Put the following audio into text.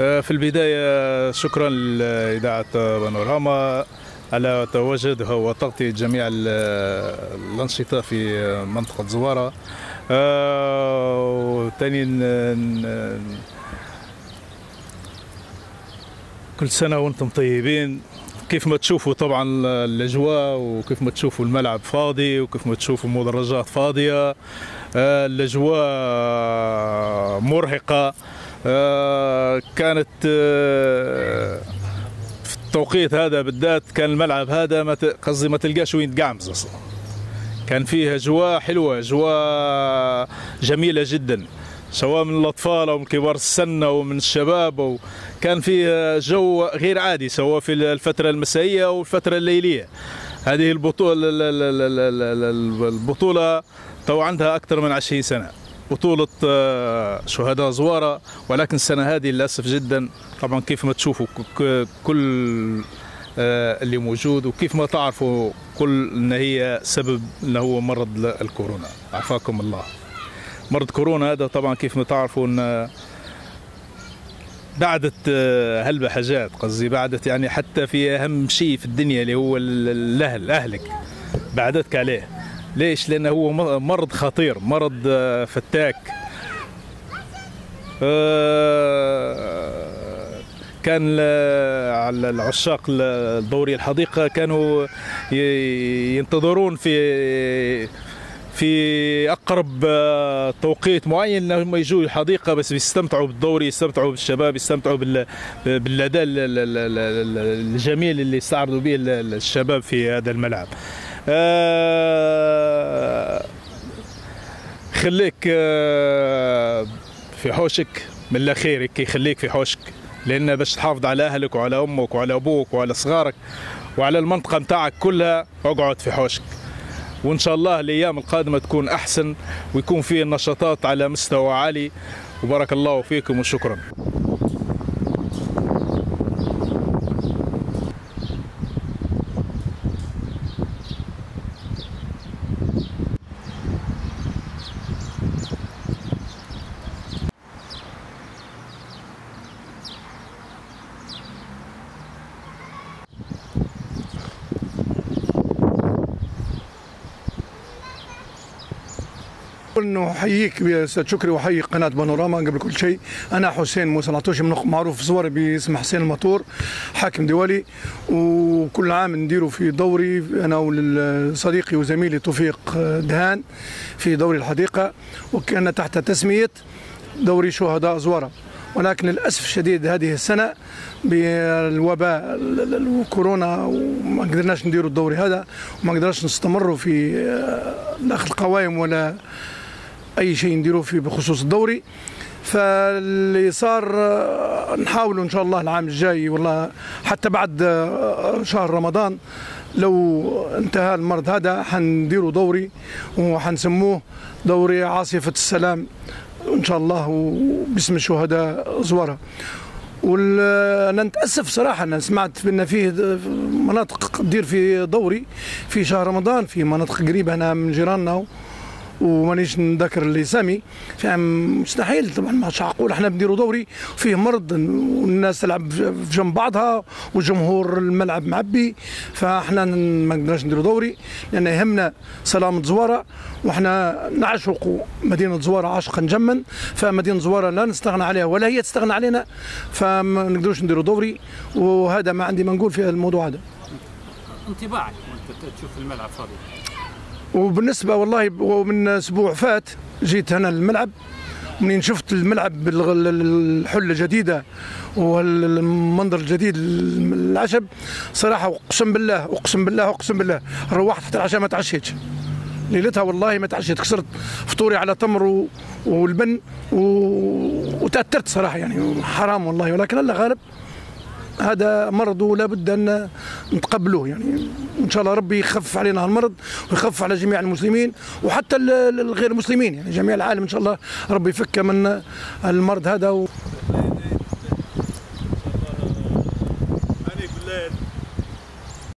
آه، في البداية شكرا لإذاعة بانوراما. على تواجدها وتغطية جميع ال- الأنشطة في منطقة زوارة. آه، وثاني كل سنة وأنتم طيبين. كيف ما تشوفوا طبعا الأجواء وكيف ما تشوفوا الملعب فاضي وكيف ما تشوفوا المدرجات فاضية آه، الأجواء مرهقة. كانت آه، في التوقيت هذا بالذات كان الملعب هذا ما قصدي ما تلقاش وين تقعمز أصلا. كان فيه أجواء حلوة أجواء جميلة جدا سواء من الأطفال أو من كبار السن أو من الشباب أو كان فيه جو غير عادي سواء في الفترة المسائية أو الفترة الليلية. هذه البطوله ال- ال- ال- ال- ال- البطولة تو عندها أكثر من 20 سنة. بطولة آه، شهداء زوارة ولكن السنة هذه للأسف جدا. طبعا كيف ما تشوفوا كل آه، اللي موجود وكيف ما تعرفوا كل إن هي سبب اللي هو مرض الكورونا. عافاكم الله. مرض كورونا هذا طبعا كيف ما تعرفوا إن بعدت آه، هلبة حاجات قصدي بعدت يعني حتى في أهم شيء في الدنيا اللي هو ال- الأهل أهلك. بعدتك عليه. ليش لأنه هو مرض خطير مرض آه، فتاك آه، كان على العشاق الدوري الحديقة كانوا ينتظرون في في أقرب آه، توقيت معين إنهم يجوا الحديقة بس بيستمتعوا بالدوري يستمتعوا بالشباب يستمتعوا بال- بالأداء ال- ال- ال- ال- الجميل اللي استعرضوا به ال- الشباب في هذا الملعب. آه، خليك آه، في حوشك من الله خيرك يخليك في حوشك. لأن باش تحافظ على أهلك وعلى أمك وعلى أبوك وعلى صغارك وعلى المنطقة متاعك كلها اقعد في حوشك. وإن شاء الله الأيام القادمة تكون أحسن ويكون فيه النشاطات على مستوى عالي. وبارك الله فيكم وشكرا. انه احييك أستاذ شكري واحيي قناة بانوراما قبل كل شيء. أنا حسين موسى العطوشي معروف في صور باسم حسين المطور حاكم دولي. وكل عام نديروا في دوري أنا وصديقي وزميلي توفيق دهان في دوري الحديقة. وكأن تحت تسمية دوري شهداء زوره ولكن للأسف الشديد هذه السنة بالوباء ال- ال- الكورونا وما قدرناش نديروا الدوري هذا وما قدرناش نستمروا في آه، داخل القوائم ولا أي شيء نديروه فيه بخصوص الدوري. فاللي صار آه، نحاولوا إن شاء الله العام الجاي والله حتى بعد آه، شهر رمضان لو انتهى المرض هذا حنديروا دوري وحنسموه دوري عاصفة السلام إن شاء الله وباسم الشهداء زوارة. وال... أنا نتأسف صراحة أنا سمعت بان فيه مناطق تدير في دوري في شهر رمضان في مناطق قريبة هنا من جيراننا ومانيش نذكر اللي سامي. مستحيل طبعا مش معقول إحنا بنديروا دوري فيه مرض والناس تلعب في جنب بعضها وجمهور الملعب معبي. فإحنا ما نقدرش نديروا دوري لأن يهمنا سلامه زواره وإحنا نعشق مدينة زواره عشقا جما. فمدينة زواره لا نستغنى عليها ولا هي تستغنى علينا. فما نقدروش نديروا دوري. وهذا ما عندي ما نقول في الموضوع هذا. انطباعك وأنت تشوف الملعب فاضي. وبالنسبة والله ومن أسبوع فات جيت هنا الملعب منين شفت الملعب بالحله الجديدة والمنظر الجديد العشب صراحة أقسم بالله أقسم بالله أقسم بالله روحت حتى العشاء ما تعشيتش ليلتها والله ما تعشيت كسرت فطوري على تمر. والبن. وتأثرت صراحة يعني حرام والله ولكن الله غالب هذا مرض ولا بد أن نتقبلوه. يعني إن شاء الله ربي يخفف علينا هالمرض ويخفف على جميع المسلمين وحتى ال- الغير المسلمين يعني جميع العالم إن شاء الله ربي يفك من المرض هذا و...